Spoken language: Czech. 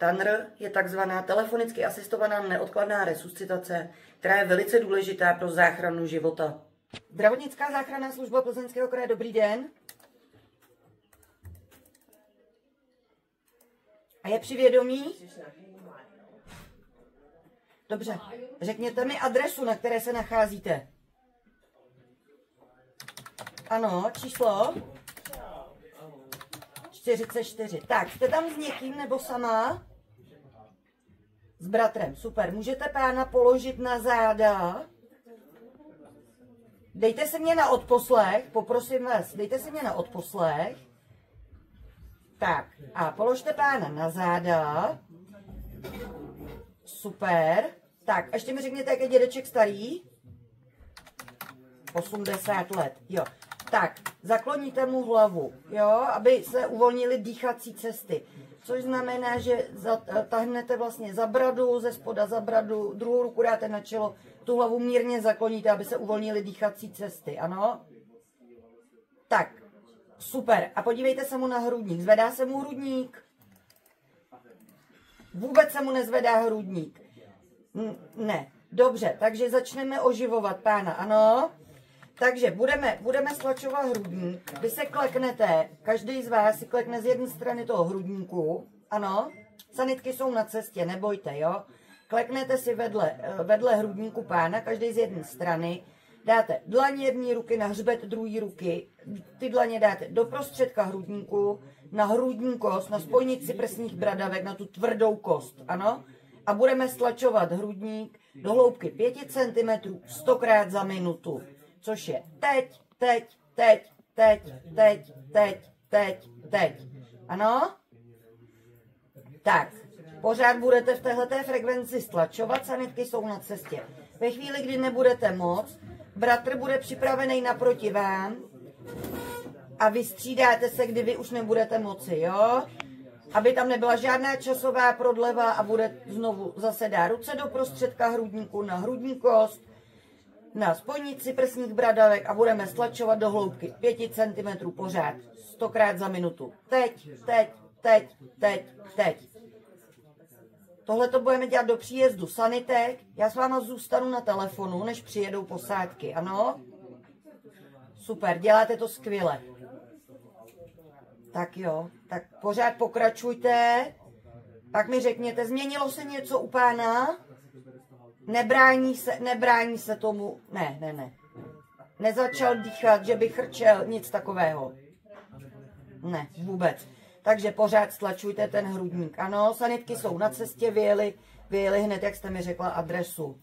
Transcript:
TANR je takzvaná telefonicky asistovaná neodkladná resuscitace, která je velice důležitá pro záchranu života. Zdravotnická záchranná služba Plzeňského kraje, dobrý den. A je při vědomí? Dobře, řekněte mi adresu, na které se nacházíte. Ano, číslo? 44. Tak, jste tam s někým nebo sama? S bratrem, super. Můžete pána položit na záda? Dejte se mě na odposlech, poprosím vás, dejte se mě na odposlech. Tak, a položte pána na záda. Super. Tak, a ještě mi řekněte, jak je dědeček starý? 80 let, jo. Tak, zakloníte mu hlavu, jo, aby se uvolnily dýchací cesty. Což znamená, že tahnete vlastně za bradu, ze spoda za bradu, druhou ruku dáte na čelo, tu hlavu mírně zakloníte, aby se uvolnily dýchací cesty, ano? Tak, super. A podívejte se mu na hrudník. Zvedá se mu hrudník? Vůbec se mu nezvedá hrudník. Ne. Dobře, takže začneme oživovat pána, ano? Takže budeme, budeme stlačovat hrudník. Vy se kleknete, každý z vás si klekne z jedné strany toho hrudníku, ano? Sanitky jsou na cestě, nebojte, jo? Kleknete si vedle, eh, vedle hrudníku pána, každý z jedné strany. Dáte dlaně jedné ruky na hřbet druhé ruky. Ty dlaně dáte do prostředka hrudníku, na hrudní kost, na spojnici prsních bradavek, na tu tvrdou kost, ano? A budeme stlačovat hrudník do hloubky 5 cm 100 krát za minutu což je teď, teď, teď, teď, teď, teď, teď, teď. Ano? Tak, pořád budete v této frekvenci stlačovat, sanitky jsou na cestě. Ve chvíli, kdy nebudete moc, bratr bude připravený naproti vám a vystřídáte se, kdy vy už nebudete moci, jo? Aby tam nebyla žádná časová prodleva a bude znovu zase dá ruce do prostředka hrudníku na hrudní kost, na spojnici prsních bradavek a budeme stlačovat do hloubky 5 cm pořád, 100 krát za minutu. Teď, teď, teď, teď, teď. Tohle to budeme dělat do příjezdu sanitek. Já s váma zůstanu na telefonu, než přijedou posádky, ano? Super, děláte to skvěle. Tak jo, tak pořád pokračujte. Pak mi řekněte, změnilo se něco u pána? Nebrání se, nebrání se tomu, ne, ne, ne. Nezačal dýchat, že by chrčel, nic takového. Ne, vůbec. Takže pořád stlačujte ten hrudník. Ano, sanitky jsou na cestě, vyjeli, vyjeli hned, jak jste mi řekla, adresu.